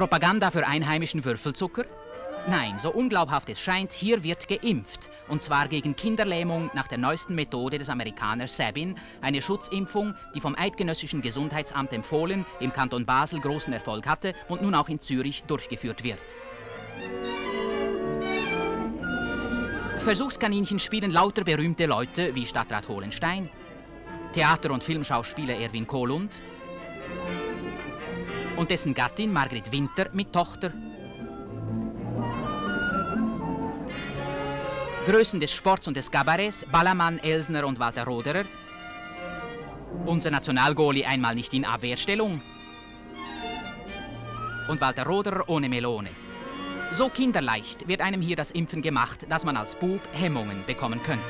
Propaganda für einheimischen Würfelzucker? Nein, so unglaubhaft es scheint, hier wird geimpft. Und zwar gegen Kinderlähmung nach der neuesten Methode des Amerikaners Sabin, eine Schutzimpfung, die vom Eidgenössischen Gesundheitsamt empfohlen, im Kanton Basel großen Erfolg hatte und nun auch in Zürich durchgeführt wird. Versuchskaninchen spielen lauter berühmte Leute wie Stadtrat Hohenstein, Theater- und Filmschauspieler Erwin Kohlund und dessen Gattin Margret Winter mit Tochter. Größen des Sports und des Kabarets, Ballermann, Elsner und Walter Roderer. Unser Nationalgoalie einmal nicht in Abwehrstellung. Und Walter Roderer ohne Melone. So kinderleicht wird einem hier das Impfen gemacht, dass man als Bub Hemmungen bekommen könnte.